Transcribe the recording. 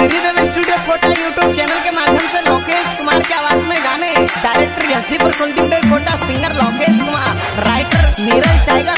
Shridev studio Kota YouTube channel के माध्यम से लोकेश कुमार की आवाज़ में गाने। डायरेक्टर यशदी पर Kuldeep, Kota singer Lokesh Kumar, writer Neeraj Tiger